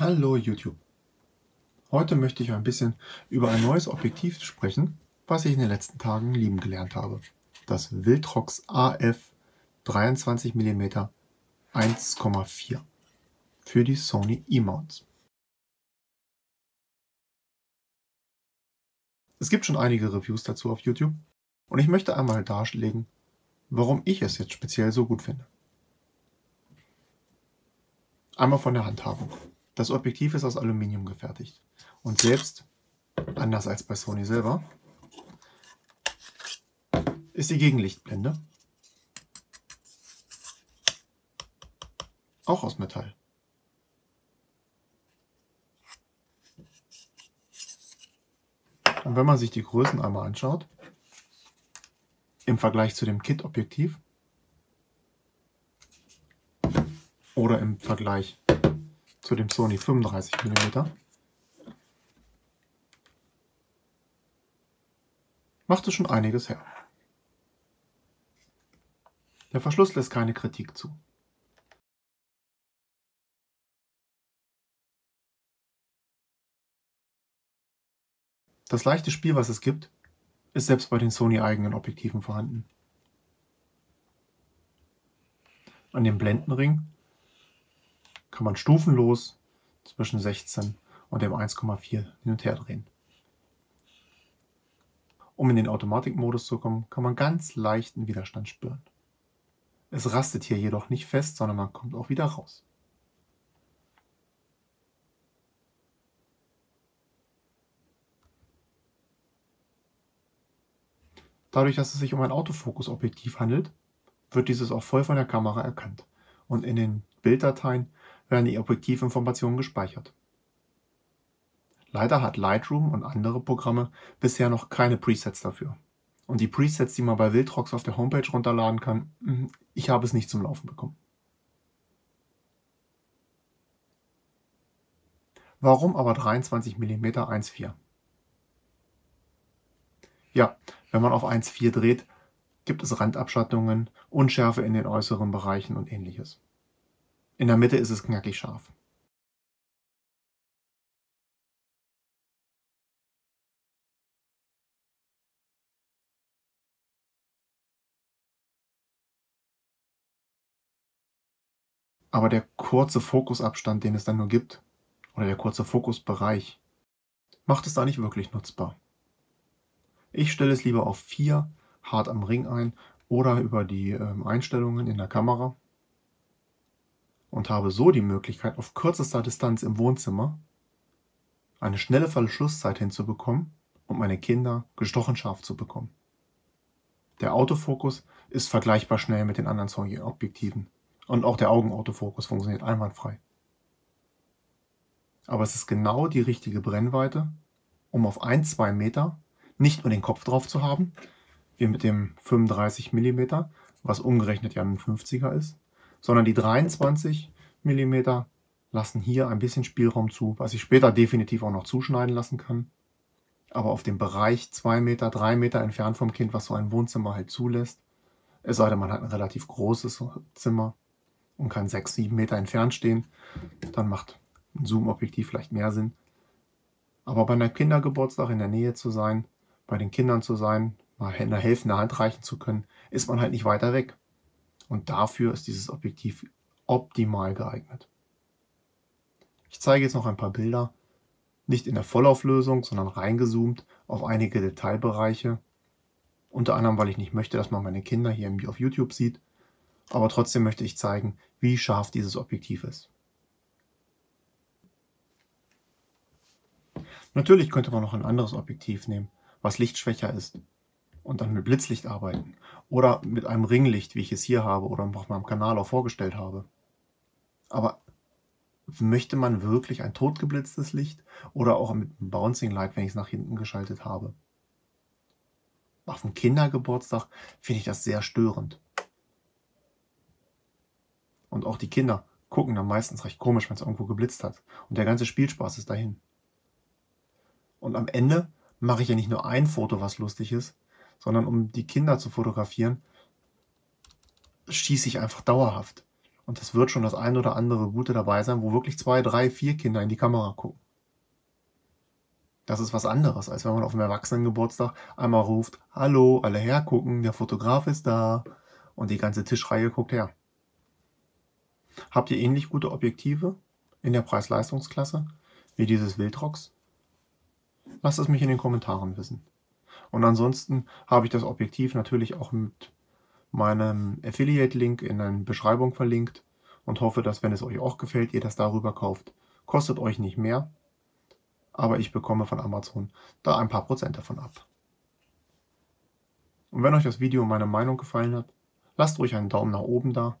Hallo YouTube. Heute möchte ich ein bisschen über ein neues Objektiv sprechen, was ich in den letzten Tagen lieben gelernt habe. Das Viltrox AF 23 mm 1,4 für die Sony E-Mounts. Es gibt schon einige Reviews dazu auf YouTube und ich möchte einmal darlegen, warum ich es jetzt speziell so gut finde. Einmal von der Handhabung. Das Objektiv ist aus Aluminium gefertigt. Und selbst, anders als bei Sony selber, ist die Gegenlichtblende auch aus Metall. Und wenn man sich die Größen einmal anschaut, im Vergleich zu dem Kit-Objektiv oder im Vergleich zu dem Sony 35 mm. Macht es schon einiges her. Der Verschluss lässt keine Kritik zu. Das leichte Spiel, was es gibt, ist selbst bei den Sony-eigenen Objektiven vorhanden. An dem Blendenring kann man stufenlos zwischen 16 und dem 1,4 hin und her drehen. Um in den Automatikmodus zu kommen, kann man ganz leichten Widerstand spüren. Es rastet hier jedoch nicht fest, sondern man kommt auch wieder raus. Dadurch, dass es sich um ein Autofokusobjektiv handelt, wird dieses auch voll von der Kamera erkannt und in den Bilddateien werden die Objektivinformationen gespeichert. Leider hat Lightroom und andere Programme bisher noch keine Presets dafür. Und die Presets, die man bei Wildrox auf der Homepage runterladen kann, hm, ich habe es nicht zum Laufen bekommen. Warum aber 23 mm 1.4? Ja, wenn man auf 1.4 dreht, gibt es Randabschattungen, Unschärfe in den äußeren Bereichen und ähnliches. In der Mitte ist es knackig scharf. Aber der kurze Fokusabstand, den es dann nur gibt, oder der kurze Fokusbereich, macht es da nicht wirklich nutzbar. Ich stelle es lieber auf 4 hart am Ring ein oder über die ähm, Einstellungen in der Kamera und habe so die Möglichkeit, auf kürzester Distanz im Wohnzimmer eine schnelle Verschlusszeit hinzubekommen und meine Kinder gestochen scharf zu bekommen. Der Autofokus ist vergleichbar schnell mit den anderen Sony-Objektiven und auch der Augenautofokus funktioniert einwandfrei. Aber es ist genau die richtige Brennweite, um auf 1-2 Meter nicht nur den Kopf drauf zu haben, wie mit dem 35 mm, was umgerechnet ja ein 50er ist, sondern die 23 mm lassen hier ein bisschen Spielraum zu, was ich später definitiv auch noch zuschneiden lassen kann. Aber auf dem Bereich 2 Meter, 3 Meter entfernt vom Kind, was so ein Wohnzimmer halt zulässt, es sei denn, man hat ein relativ großes Zimmer und kann 6, 7 Meter entfernt stehen, dann macht ein Zoom-Objektiv vielleicht mehr Sinn. Aber bei einer Kindergeburtstag in der Nähe zu sein, bei den Kindern zu sein, mal eine helfende Hand reichen zu können, ist man halt nicht weiter weg. Und dafür ist dieses Objektiv optimal geeignet. Ich zeige jetzt noch ein paar Bilder, nicht in der Vollauflösung, sondern reingezoomt auf einige Detailbereiche. Unter anderem, weil ich nicht möchte, dass man meine Kinder hier auf YouTube sieht. Aber trotzdem möchte ich zeigen, wie scharf dieses Objektiv ist. Natürlich könnte man noch ein anderes Objektiv nehmen, was lichtschwächer ist und dann mit Blitzlicht arbeiten. Oder mit einem Ringlicht, wie ich es hier habe oder auf meinem Kanal auch vorgestellt habe. Aber möchte man wirklich ein totgeblitztes Licht oder auch mit einem Bouncing Light, wenn ich es nach hinten geschaltet habe? Auf dem Kindergeburtstag finde ich das sehr störend. Und auch die Kinder gucken dann meistens recht komisch, wenn es irgendwo geblitzt hat. Und der ganze Spielspaß ist dahin. Und am Ende mache ich ja nicht nur ein Foto, was lustig ist, sondern um die Kinder zu fotografieren, schieße ich einfach dauerhaft. Und es wird schon das ein oder andere Gute dabei sein, wo wirklich zwei, drei, vier Kinder in die Kamera gucken. Das ist was anderes, als wenn man auf einem Erwachsenengeburtstag einmal ruft, hallo, alle hergucken, der Fotograf ist da und die ganze Tischreihe guckt her. Habt ihr ähnlich gute Objektive in der Preis-Leistungsklasse wie dieses Wildrox? Lasst es mich in den Kommentaren wissen. Und ansonsten habe ich das Objektiv natürlich auch mit meinem Affiliate-Link in der Beschreibung verlinkt und hoffe, dass wenn es euch auch gefällt, ihr das darüber kauft. Kostet euch nicht mehr, aber ich bekomme von Amazon da ein paar Prozent davon ab. Und wenn euch das Video und meine Meinung gefallen hat, lasst ruhig einen Daumen nach oben da